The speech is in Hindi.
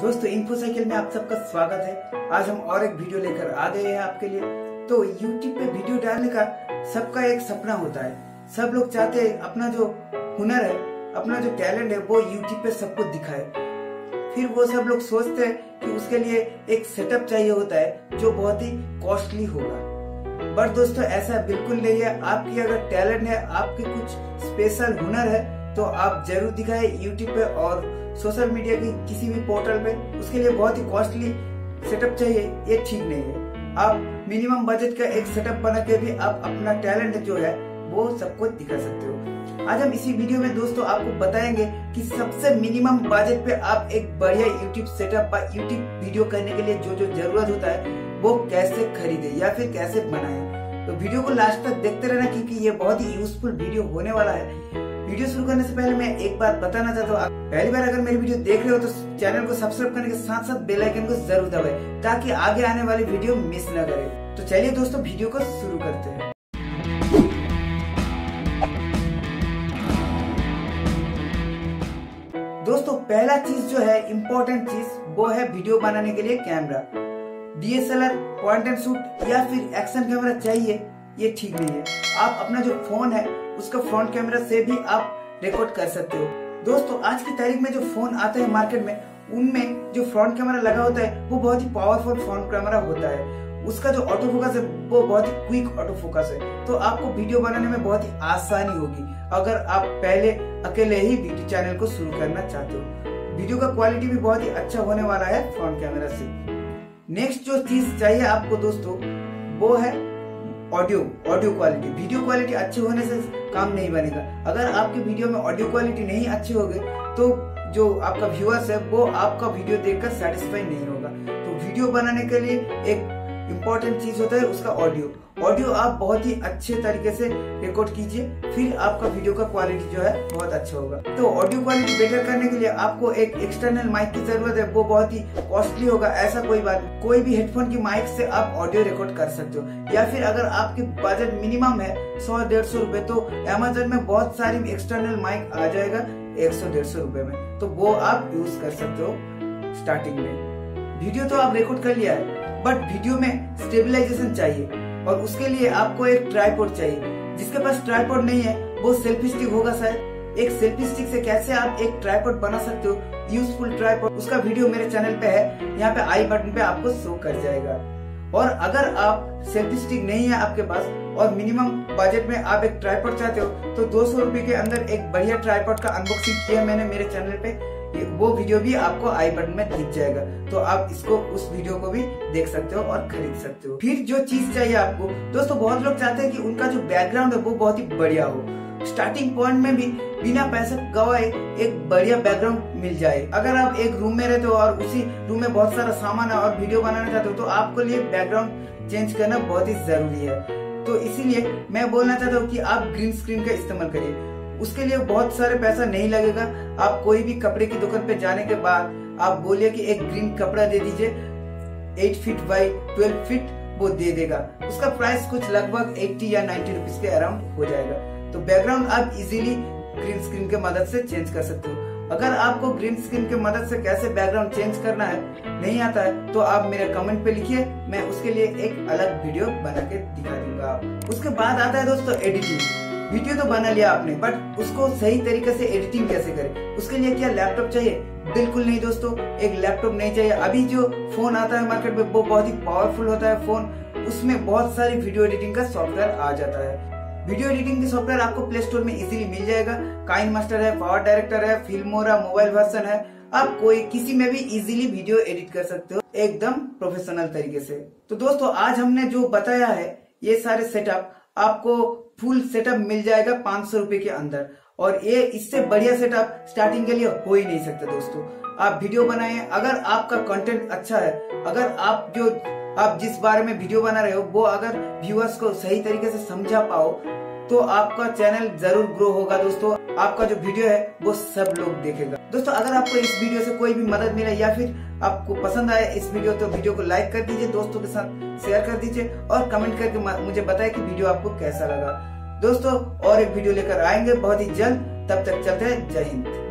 दोस्तों इन्फो साइकिल में आप सबका स्वागत है। आज हम और एक वीडियो लेकर आ गए हैं आपके लिए। तो YouTube पे वीडियो डालने का सबका एक सपना होता है। सब लोग चाहते हैं अपना जो हुनर है, अपना जो टैलेंट है, वो YouTube पे सबको दिखाए। फिर वो सब लोग सोचते हैं कि उसके लिए एक सेटअप चाहिए होता है, जो बहुत ही कॉस्टली होगा। बट दोस्तों, ऐसा बिल्कुल नहीं है। आपकी अगर टैलेंट है, आपके कुछ स्पेशल हुनर है तो आप ज़रूर दिखाए यूट्यूब पे और सोशल मीडिया की किसी भी पोर्टल पे उसके लिए बहुत ही कॉस्टली सेटअप चाहिए, ये ठीक नहीं है। आप मिनिमम बजट का एक सेटअप बना के भी आप अपना टैलेंट जो है, वो सबको दिखा सकते हो। आज हम इसी वीडियो में दोस्तों आपको बताएँगे कि सबसे मिनिमम बजट पे आप एक बढ़िया यूट्यूब सेटअप या यूट्यूब वीडियो करने के लिए जो जो ज़रूरत होता है, वो कैसे खरीदे या फिर कैसे बनाए। तो वीडियो को लास्ट तक देखते रहना क्योंकि ये बहुत ही यूजफुल वीडियो होने वाला है। वीडियो शुरू करने से पहले मैं एक बात बताना चाहता हूँ। पहली बार अगर मेरी वीडियो देख रहे हो तो चैनल को सब्सक्राइब करने के साथ साथ बेल आइकन को ज़रूर दबाए, ताकि आगे आने वाली वीडियो मिस न करे। तो चलिए दोस्तों, वीडियो को शुरू करते हैं। दोस्तों, पहला चीज़ जो है इम्पोर्टेंट चीज़, वो है वीडियो बनाने के लिए camera DSLR point and shoot या फिर एक्शन कैमरा चाहिए। ये ठीक नहीं है। आप अपना जो फ़ोन है, उसका फ्रंट कैमरा से भी आप रिकॉर्ड कर सकते हो। दोस्तों, आज की तारीख में जो फ़ोन आते हैं मार्केट में, उनमें जो फ्रंट कैमरा लगा होता है, वो बहुत ही पावरफुल फ्रंट कैमरा होता है। उसका जो ऑटो फोकस है, वो बहुत ही क्विक ऑटो फोकस है। तो आपको वीडियो बनाने में बहुत ही आसानी होगी, अगर आप पहले अकेले ही वीडियो चैनल को शुरू करना चाहते हो। वीडियो का क्वालिटी भी बहुत ही अच्छा होने वाला है फ्रंट कैमरा से। नेक्स्ट जो चीज़ चाहिए आपको दोस्तों, वो है audio audio quality video quality अच्छे होने से काम नहीं बनेगा। अगर आपके वीडियो में ऑडियो क्वालिटी नहीं अच्छी होगी तो जो आपका व्यूअर्स है, वो आपका वीडियो देखकर सेटिस्फाई नहीं होगा। तो वीडियो बनाने के लिए एक इम्पोर्टेंट चीज़ होता है, उसका ऑडियो ऑडियो आप बहुत ही अच्छे तरीके से रिकॉर्ड कीजिए, फिर आपका वीडियो का क्वालिटी जो है बहुत अच्छा होगा। तो ऑडियो क्वालिटी बेटर करने के लिए आपको एक एक्सटर्नल माइक की ज़रूरत है, वो बहुत ही कॉस्टली होगा, ऐसा कोई बात कोई भी हेडफोन की माइक से आप ऑडियो रिकॉर्ड कर सकते हो। या फिर अगर आपके बजट मिनिमम है सौ, डेढ़ सौ रूपए तो अमेजोन में बहुत सारी एक्सटर्नल माइक आ जाएगा एक सौ, डेढ़ सौ रूपए में। तो वो आप यूज़ कर सकते हो स्टार्टिंग में। वीडियो तो आप रिकॉर्ड कर लिया है बट वीडियो में स्टेबिलाईजेशन चाहिए। और उसके लिए आपको एक ट्राईपोर्ड चाहिए। जिसके पास ट्राईपोर्ड नहीं है, वो सेल्फी स्टिक होगा शायद। एक सेल्फी स्टिक से कैसे आप एक ट्राईपोर्ड बना सकते हो? यूजफुल ट्राईपोर्ड उसका वीडियो मेरे चैनल पे है। यहाँ पे आई बटन पे आपको शो कर जाएगा। और अगर आप सेल्फी स्टिक नहीं है आपके पास, और मिनिमम बजट में आप एक ट्राईपोर्ड चाहते हो तो दो सौ के अंदर एक बढ़िया ट्राईपोर्ड का अनबॉक्सिंग किया मैंने मेरे चैनल पे। वो वीडियो भी आपको आई बटन में दिख जाएगा। तो आप इसको, उस वीडियो को भी देख सकते हो और खरीद सकते हो। फिर जो चीज़ चाहिए आपको, दोस्तों, बहुत लोग चाहते हैं कि उनका जो बैकग्राउंड है, वो बहुत ही बढ़िया हो। स्टार्टिंग पॉइंट में भी बिना पैसे गवाए एक बढ़िया बैकग्राउंड मिल जाए। अगर आप एक रूम में रहते हो और उसी रूम में बहुत सारा सामान है और वीडियो बनाना चाहते हो तो आपको लिए बैकग्राउंड चेंज करना बहुत ही ज़रूरी है। तो इसीलिए मैं बोलना चाहता हूँ कि आप ग्रीन स्क्रीन का इस्तेमाल करिए। उसके लिए बहुत सारे पैसा नहीं लगेगा। आप कोई भी कपड़े की दुकान पे जाने के बाद आप बोलिए कि एक ग्रीन कपड़ा दे दीजिए। Eight feet by twelve feet वो दे देगा। उसका प्राइस कुछ लगभग एट्टी या नाइन्टी रुपीज़ के अराउंड हो जाएगा। तो बैकग्राउंड आप इजीली ग्रीन स्क्रीन के मदद से चेंज कर सकते हो। अगर आपको ग्रीन स्क्रीन के मदद से कैसे बैकग्राउंड चेंज करना है, नहीं आता है तो आप मेरे कमेंट पे लिखिए। मैं उसके लिए एक अलग वीडियो बना के दिखा दूँगा। उसके बाद आता है दोस्तों एडिटिंग वीडियो तो बना लिया आपने बट उसको सही तरीके से एडिटिंग कैसे करें? उसके लिए क्या लैपटॉप चाहिए? बिल्कुल नहीं दोस्तों, एक लैपटॉप नहीं चाहिए। अभी जो फ़ोन आता है मार्केट में, वो बहुत ही पावरफुल होता है फ़ोन उसमें बहुत सारी वीडियो एडिटिंग का सॉफ्टवेयर आ जाता है। वीडियो एडिटिंग के सॉफ्टवेयर आपको प्ले स्टोर में इजीली मिल जाएगा। काइन मास्टर है पावर डायरेक्टर है फिल्मोरा मोबाइल वर्सन है। आप कोई, किसी में भी इजीली वीडियो एडिट कर सकते हो, एकदम प्रोफेशनल तरीके से। तो दोस्तों, आज हमने जो बताया है, ये सारे सेटअप आपको फुल सेटअप मिल जाएगा पाँच सौ रुपये के अंदर। और ये इससे बढ़िया सेटअप स्टार्टिंग के लिए हो ही नहीं सकता दोस्तों। आप वीडियो बनाए, अगर आपका कंटेंट अच्छा है, अगर आप जो, आप जिस बारे में वीडियो बना रहे हो, वो अगर व्यूअर्स को सही तरीके से समझा पाओ तो आपका चैनल ज़रूर ग्रो होगा दोस्तों। आपका जो वीडियो है, वो सब लोग देखेगा। दोस्तों, अगर आपको इस वीडियो से कोई भी मदद मिले या फिर आपको पसंद आए इस वीडियो तो वीडियो को लाइक कर दीजिए, दोस्तों के साथ शेयर कर दीजिए और कमेंट करके मुझे बताए की वीडियो आपको कैसा लगा। दोस्तों, और एक वीडियो लेकर आएँगे बहुत ही जल्द। तब तक चलते हैं। जय हिंद।